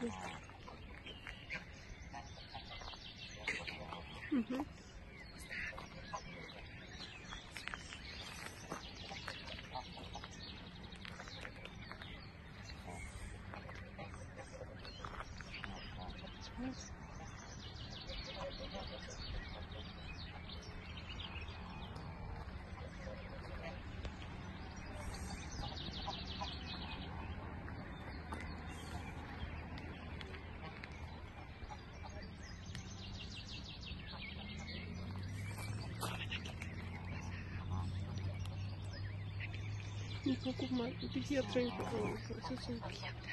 Mm-hmm. Yes. Никакого педиатра не покрывала. Просится педиатра.